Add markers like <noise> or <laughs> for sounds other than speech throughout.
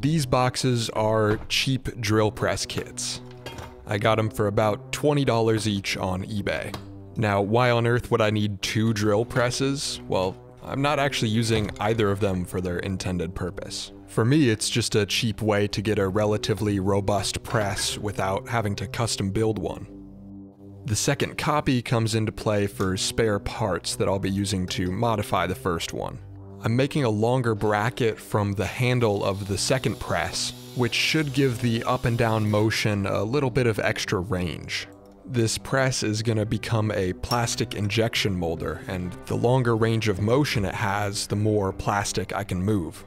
These boxes are cheap drill press kits. I got them for about $20 each on eBay. Now, why on earth would I need two drill presses? Well, I'm not actually using either of them for their intended purpose. For me, it's just a cheap way to get a relatively robust press without having to custom build one. The second copy comes into play for spare parts that I'll be using to modify the first one. I'm making a longer bracket from the handle of the second press, which should give the up and down motion a little bit of extra range. This press is going to become a plastic injection molder, and the longer range of motion it has, the more plastic I can move.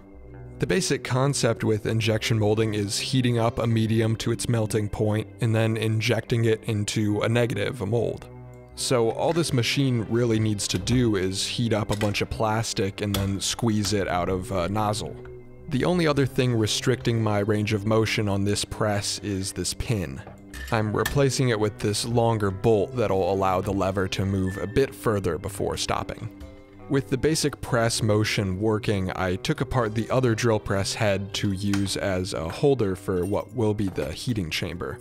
The basic concept with injection molding is heating up a medium to its melting point and then injecting it into a negative, a mold. So all this machine really needs to do is heat up a bunch of plastic and then squeeze it out of a nozzle. The only other thing restricting my range of motion on this press is this pin. I'm replacing it with this longer bolt that'll allow the lever to move a bit further before stopping. With the basic press motion working, I took apart the other drill press head to use as a holder for what will be the heating chamber.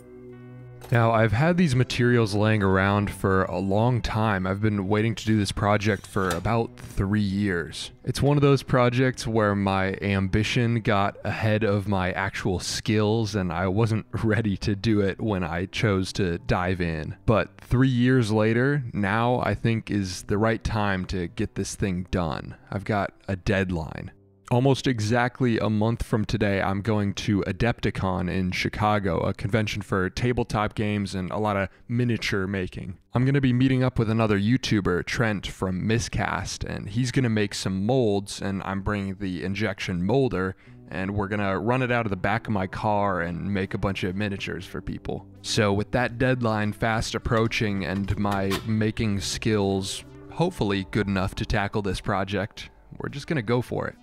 Now, I've had these materials laying around for a long time. I've been waiting to do this project for about three years. It's one of those projects where my ambition got ahead of my actual skills, and I wasn't <laughs> ready to do it when I chose to dive in. But three years later, now I think is the right time to get this thing done. I've got a deadline almost exactly a month from today, I'm going to Adepticon in Chicago, a convention for tabletop games and a lot of miniature making. I'm going to be meeting up with another YouTuber, Trent from Miscast, and he's going to make some molds, and I'm bringing the injection molder, and we're going to run it out of the back of my car and make a bunch of miniatures for people. So, with that deadline fast approaching and my making skills hopefully good enough to tackle this project, we're just going to go for it.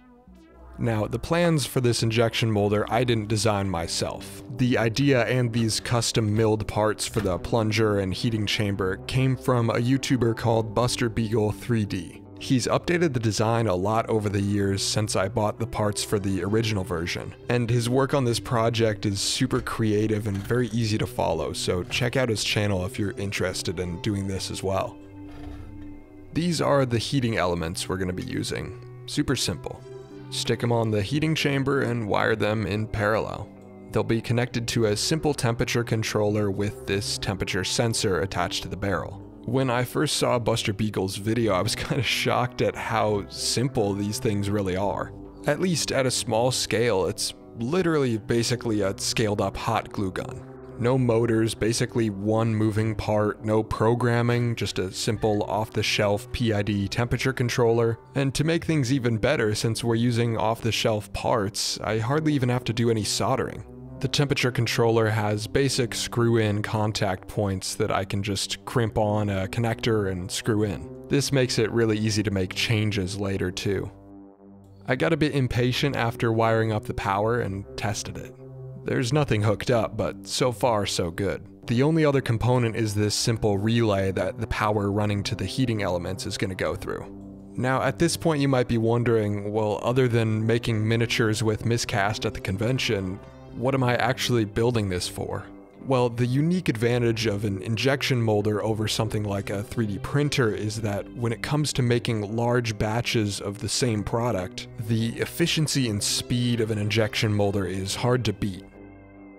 Now, the plans for this injection molder I didn't design myself. The idea and these custom milled parts for the plunger and heating chamber came from a YouTuber called Buster Beagle 3D. He's updated the design a lot over the years since I bought the parts for the original version, and his work on this project is super creative and very easy to follow, so check out his channel if you're interested in doing this as well. These are the heating elements we're going to be using. Super simple stick them on the heating chamber and wire them in parallel. They'll be connected to a simple temperature controller with this temperature sensor attached to the barrel. When I first saw Buster Beagle's video, I was <laughs> kind of shocked at how simple these things really are. At least at a small scale, it's literally basically a scaled up hot glue gun. No motors, basically one moving part, no programming, just a simple off-the-shelf PID temperature controller. And to make things even better, since we're using off-the-shelf parts, I hardly even have to do any soldering. The temperature controller has basic screw-in contact points that I can just crimp on a connector and screw in. This makes it really easy to make changes later too. I got a bit impatient after wiring up the power and tested it. There's nothing hooked up, but so far so good. The only other component is this simple relay that the power running to the heating elements is going to go through. Now, at this point, you might be wondering well, other than making miniatures with miscast at the convention, what am I actually building this for? Well, the unique advantage of an injection molder over something like a 3D printer is that when it comes to making large batches of the same product, the efficiency and speed of an injection molder is hard to beat.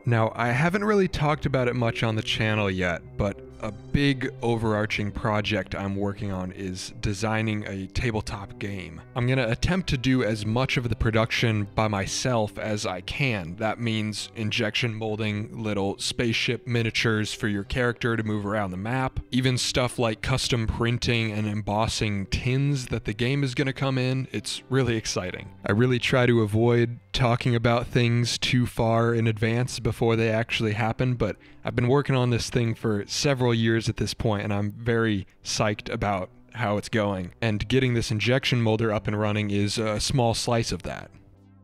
Now, I haven't really talked about it much on the channel yet, but a big overarching project I'm working on is designing a tabletop game. I'm going to attempt to do as much of the production by myself as I can. That means injection molding little spaceship miniatures for your character to move around the map, even stuff like custom printing and embossing tins that the game is going to come in. It's really exciting. I really try to avoid talking about things too far in advance before they actually happen, but I've been working on this thing for several years at this point, and I'm very psyched about how it's going. And getting this injection molder up and running is a small slice of that.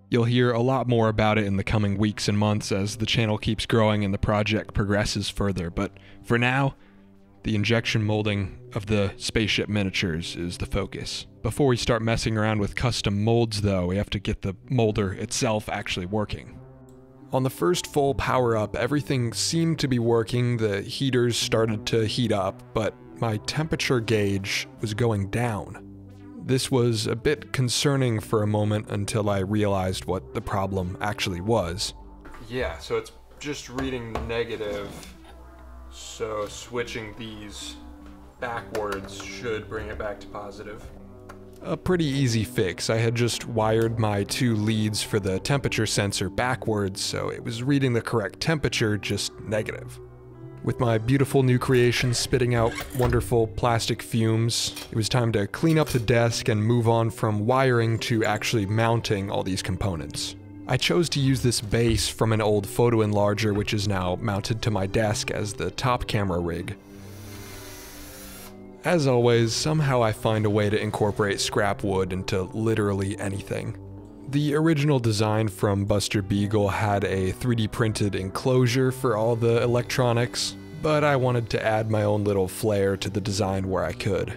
You'll hear a lot more about it in the coming weeks and months as the channel keeps growing and the project progresses further, but for now, the injection molding of the spaceship miniatures is the focus. Before we start messing around with custom molds though, we have to get the molder itself actually working. On the first full power up, everything seemed to be working, the heaters started to heat up, but my temperature gauge was going down. This was a bit concerning for a moment until I realized what the problem actually was. Yeah, so it's just reading negative, so switching these backwards should bring it back to positive. A pretty easy fix. I had just wired my two leads for the temperature sensor backwards, so it was reading the correct temperature, just negative. With my beautiful new creation spitting out wonderful plastic fumes, it was time to clean up the desk and move on from wiring to actually mounting all these components. I chose to use this base from an old photo enlarger which is now mounted to my desk as the top camera rig. As always, somehow I find a way to incorporate scrap wood into literally anything. The original design from Buster Beagle had a 3D printed enclosure for all the electronics, but I wanted to add my own little flair to the design where I could.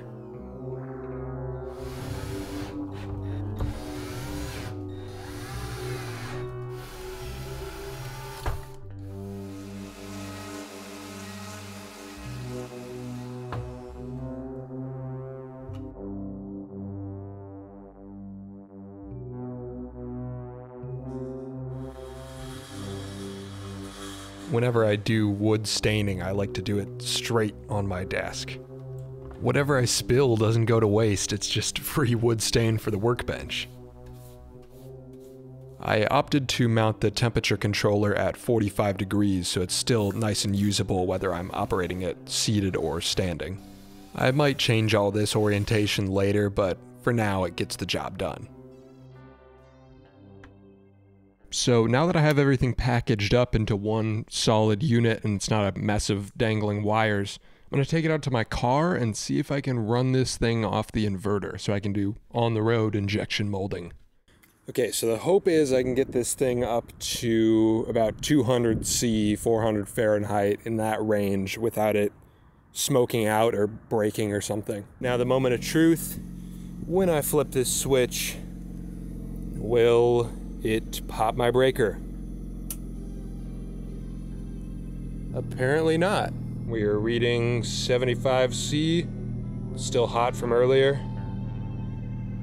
Whenever I do wood staining, I like to do it straight on my desk. Whatever I spill doesn't go to waste, it's just <laughs> free wood stain for the workbench. I opted to mount the temperature controller at 45 degrees so it's still nice and usable whether I'm operating it seated or standing. I might change all this orientation later, but for now it gets the job done. So now that I have everything packaged up into one solid unit and it's not a mess of dangling wires, I'm going to take it out to my car and see if I can run this thing off the inverter so I can do on the road injection molding. Okay, so the hope is I can get this thing up to about 200 C, 400 Fahrenheit in that range without it smoking out or breaking or something. Now, the moment of truth when I flip this switch, will it popped my breaker. Apparently not. We are reading 75C, still hot from earlier.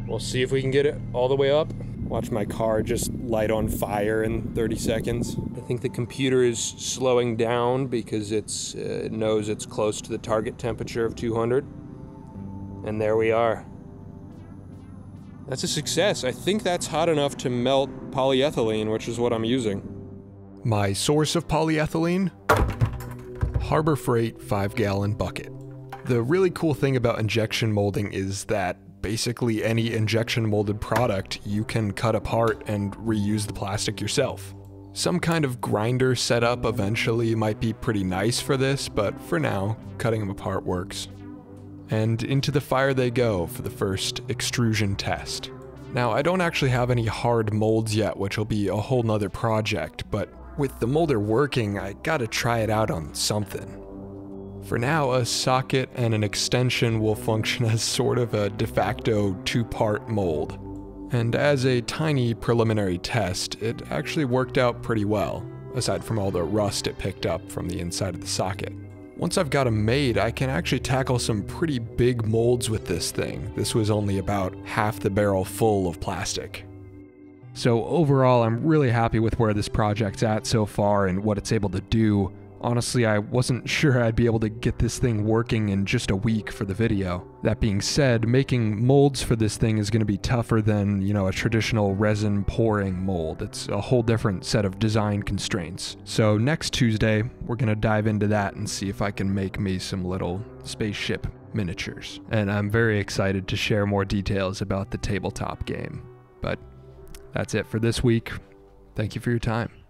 We'll see if we can get it all the way up. Watch my car just light on fire in 30 seconds. I think the computer is slowing down because it's, uh, it knows it's close to the target temperature of 200. And there we are. That's a success. I think that's hot enough to melt polyethylene, which is what I'm using. My source of polyethylene? Harbor Freight 5 gallon bucket. The really cool thing about injection molding is that basically any injection molded product you can cut apart and reuse the plastic yourself. Some kind of grinder setup eventually might be pretty nice for this, but for now, cutting them apart works and into the fire they go for the first extrusion test. Now, I don't actually have any hard molds yet, which will be a whole nother project, but with the molder working, I gotta try it out on something. For now, a socket and an extension will function as sort of a de facto two-part mold. And as a tiny preliminary test, it actually worked out pretty well, aside from all the rust it picked up from the inside of the socket. Once I've got them made, I can actually tackle some pretty big molds with this thing. This was only about half the barrel full of plastic. So overall, I'm really happy with where this project's at so far and what it's able to do. Honestly, I wasn't <laughs> sure I'd be able to get this thing working in just a week for the video. That being said, making molds for this thing is going to be tougher than, you know, a traditional resin pouring mold. It's a whole different set of design constraints. So next Tuesday, we're going to dive into that and see if I can make me some little spaceship miniatures. And I'm very excited to share more details about the tabletop game. But that's it for this week. Thank you for your time.